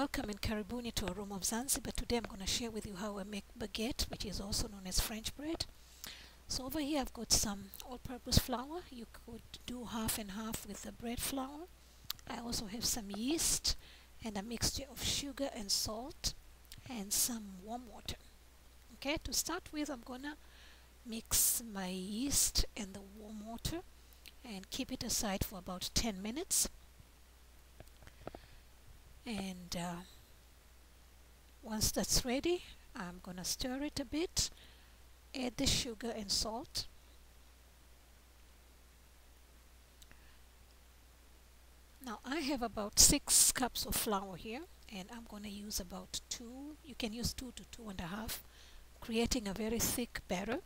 Welcome in Karibuni to Aroma of Zanzibar. Today I'm going to share with you how I make baguette, which is also known as French bread. So over here I've got some all-purpose flour. You could do half and half with the bread flour. I also have some yeast and a mixture of sugar and salt and some warm water. Okay, to start with I'm going to mix my yeast and the warm water and keep it aside for about 10 minutes and uh, once that's ready I'm gonna stir it a bit add the sugar and salt. Now I have about six cups of flour here and I'm gonna use about two you can use two to two and a half creating a very thick batter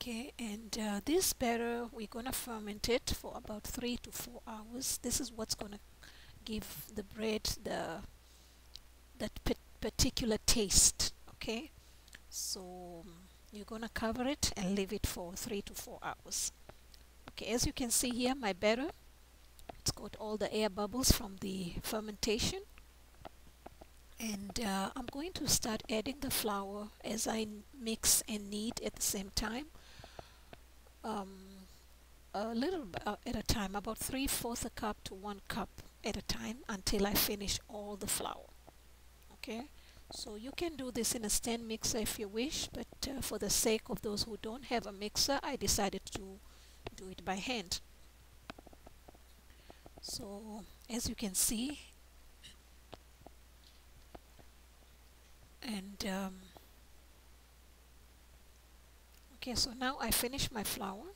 okay and uh, this batter we're gonna ferment it for about three to four hours. This is what's gonna give the bread the that particular taste okay? So um, you're gonna cover it and leave it for three to four hours. Okay as you can see here my batter it's got all the air bubbles from the fermentation. And uh, I'm going to start adding the flour as I mix and knead at the same time um, a little uh, at a time, about three fourths a cup to one cup at a time until I finish all the flour. Okay, so you can do this in a stand mixer if you wish, but uh, for the sake of those who don't have a mixer, I decided to do it by hand. So as you can see, and um, okay so now I finish my flour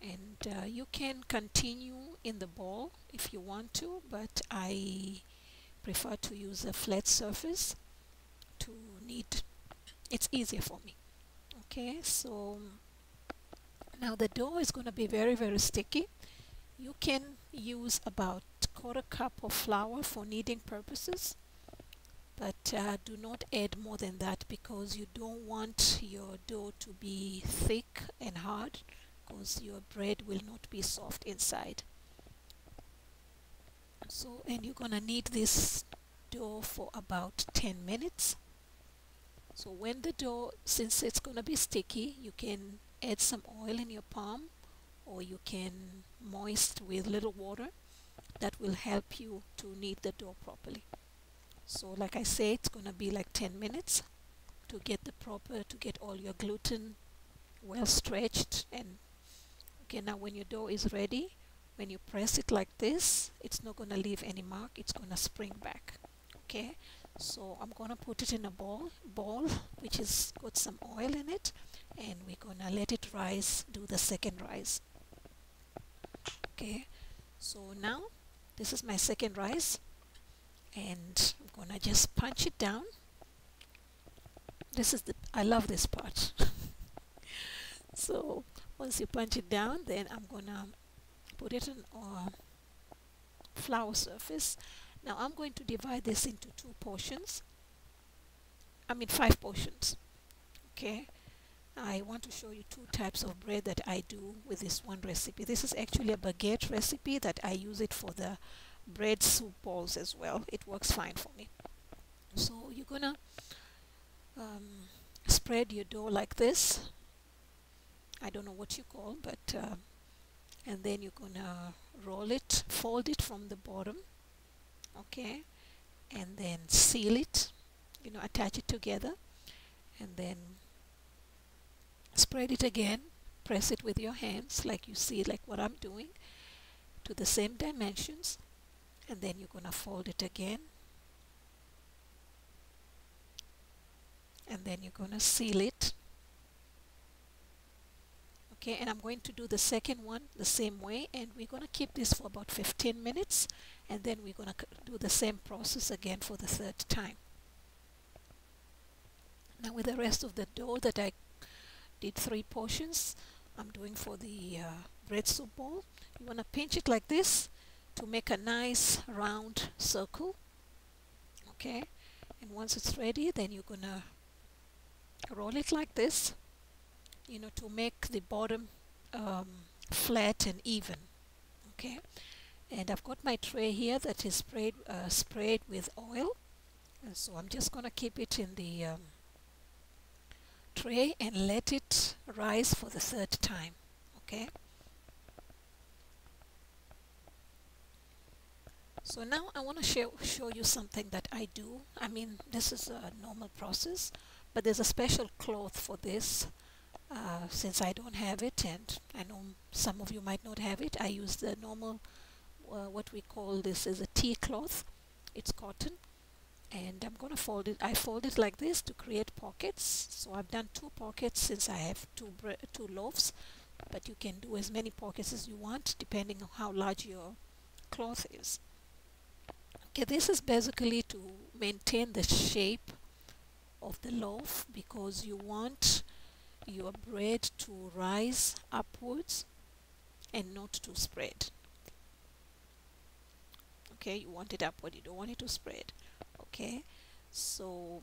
and uh, you can continue in the bowl if you want to but I prefer to use a flat surface to knead. It's easier for me. Okay so now the dough is going to be very very sticky. You can use about quarter cup of flour for kneading purposes but uh, do not add more than that because you don't want your dough to be thick and hard because your bread will not be soft inside. So and you're gonna knead this dough for about 10 minutes. So when the dough since it's gonna be sticky you can add some oil in your palm or you can moist with little water. That will help you to knead the dough properly so like I say it's gonna be like 10 minutes to get the proper to get all your gluten well stretched. And okay now when your dough is ready when you press it like this it's not gonna leave any mark. It's gonna spring back okay? So I'm gonna put it in a bowl bowl which has got some oil in it and we're gonna let it rise do the second rise okay? So now this is my second rise and gonna just punch it down this is the I love this part. So once you punch it down then I'm gonna put it on um, a flour surface. Now I'm going to divide this into two portions. I mean five portions okay? I want to show you two types of bread that I do with this one recipe. This is actually a baguette recipe that I use it for the bread soup balls as well. It works fine for me. So you're gonna um, spread your dough like this. I don't know what you call but uh, and then you're gonna roll it fold it from the bottom okay? And then seal it you know attach it together and then spread it again. Press it with your hands like you see like what I'm doing to the same dimensions and then you're going to fold it again. And then you're going to seal it. Okay and I'm going to do the second one the same way and we're going to keep this for about 15 minutes and then we're going to do the same process again for the third time. Now with the rest of the dough that I did three portions I'm doing for the uh, bread soup bowl. You want to pinch it like this to make a nice round circle okay? And once it's ready then you're gonna roll it like this you know to make the bottom um, flat and even okay? And I've got my tray here that is sprayed uh, sprayed with oil. And so I'm just gonna keep it in the um, tray and let it rise for the third time okay so now I want to show, show you something that I do. I mean this is a normal process but there's a special cloth for this uh, since I don't have it and I know some of you might not have it. I use the normal uh, what we call this is a tea cloth. It's cotton and I'm gonna fold it I fold it like this to create pockets. So I've done two pockets since I have two two loaves but you can do as many pockets as you want depending on how large your cloth is okay this is basically to maintain the shape of the loaf because you want your bread to rise upwards and not to spread. Okay you want it upward you don't want it to spread. Okay so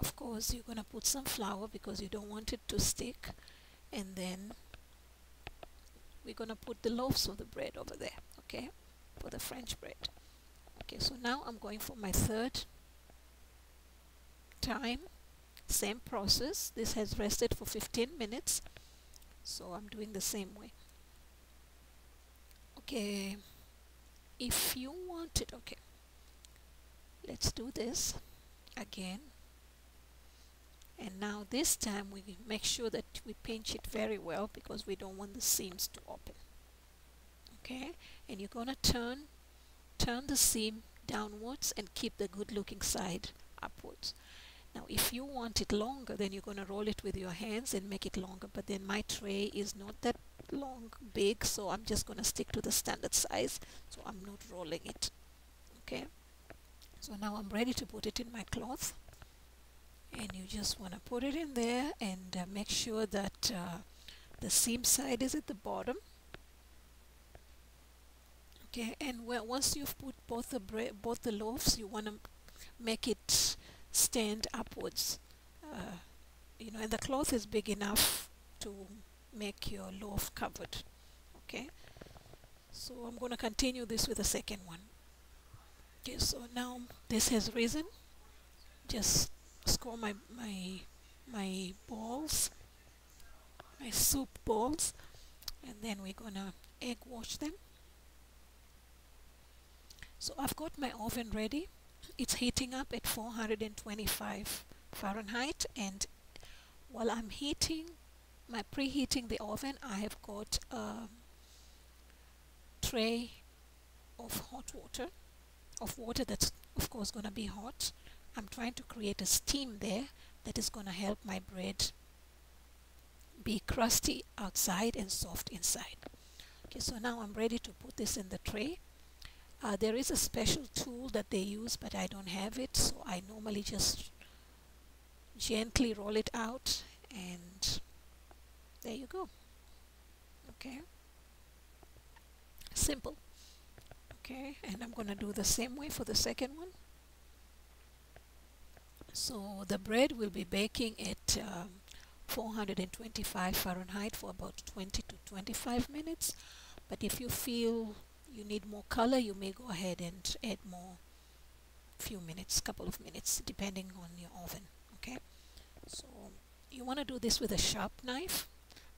of course you're gonna put some flour because you don't want it to stick and then we're gonna put the loaves of the bread over there okay for the French bread. Okay so now I'm going for my third time same process. This has rested for 15 minutes so I'm doing the same way. Okay if you want it okay let's do this again. And now this time we make sure that we pinch it very well because we don't want the seams to open okay? And you're gonna turn turn the seam downwards and keep the good looking side upwards. Now if you want it longer then you're going to roll it with your hands and make it longer but then my tray is not that long big so I'm just going to stick to the standard size so I'm not rolling it okay? So now I'm ready to put it in my cloth and you just want to put it in there and uh, make sure that uh, the seam side is at the bottom okay and once you've put both the both the loaves you want to make it stand upwards uh, you know and the cloth is big enough to make your loaf covered okay? So I'm going to continue this with the second one. Okay so now this has risen. Just score my my my balls my soup balls and then we're gonna egg wash them so I've got my oven ready. It's heating up at 425 Fahrenheit. And while I'm heating my preheating the oven I have got a tray of hot water of water that's of course going to be hot. I'm trying to create a steam there that is going to help my bread be crusty outside and soft inside. Okay so now I'm ready to put this in the tray uh, there is a special tool that they use but I don't have it so I normally just gently roll it out and there you go. Okay. Simple. Okay and I'm gonna do the same way for the second one. So the bread will be baking at um, 425 Fahrenheit for about 20 to 25 minutes but if you feel you need more color you may go ahead and add more few minutes couple of minutes depending on your oven okay? So you want to do this with a sharp knife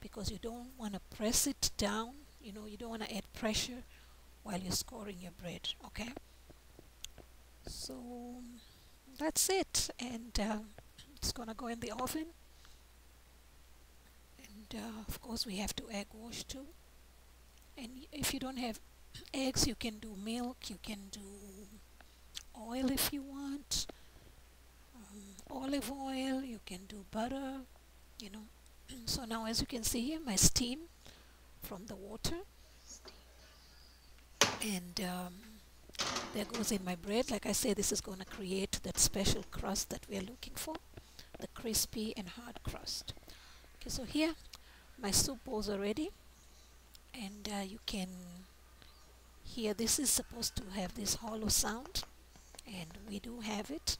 because you don't want to press it down you know you don't want to add pressure while you're scoring your bread okay? So that's it and uh, it's gonna go in the oven. And uh, of course we have to egg wash too. And if you don't have eggs you can do milk you can do oil if you want. Um, olive oil you can do butter you know. So now as you can see here my steam from the water. And um, there goes in my bread. Like I say this is going to create that special crust that we are looking for the crispy and hard crust. Okay so here my soup balls are ready and uh, you can here this is supposed to have this hollow sound and we do have it.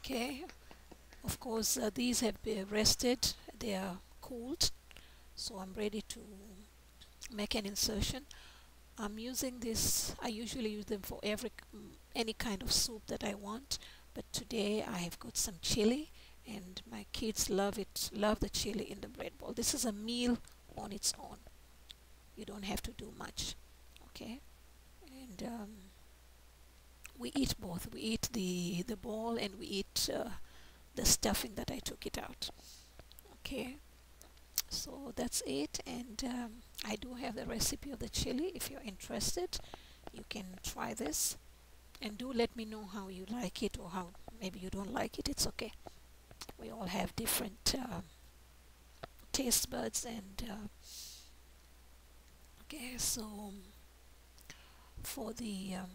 Okay of course uh, these have been rested they are cooled so I'm ready to make an insertion. I'm using this I usually use them for every any kind of soup that I want but today I have got some chili and my kids love it love the chili in the bread bowl. This is a meal on its own you don't have to do much okay? And um, we eat both. We eat the the ball and we eat uh, the stuffing that I took it out okay? So that's it. And um, I do have the recipe of the chili. If you're interested you can try this. And do let me know how you like it or how maybe you don't like it. It's okay. We all have different uh, taste buds and uh, okay so for the um,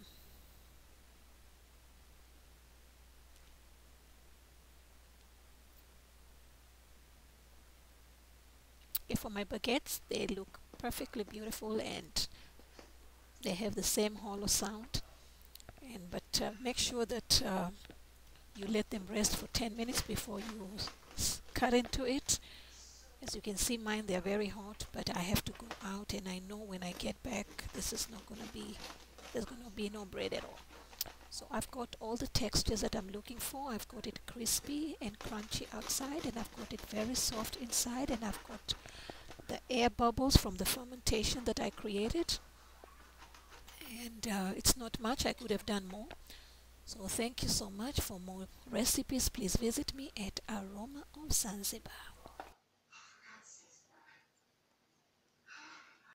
for my baguettes they look perfectly beautiful and they have the same hollow sound. And but uh, make sure that uh, you let them rest for 10 minutes before you cut into it as you can see mine they're very hot but I have to go out and I know when I get back this is not gonna be there's gonna be no bread at all. So I've got all the textures that I'm looking for. I've got it crispy and crunchy outside and I've got it very soft inside and I've got the air bubbles from the fermentation that I created. And uh, it's not much. I could have done more. So thank you so much. For more recipes please visit me at aroma of Zanzibar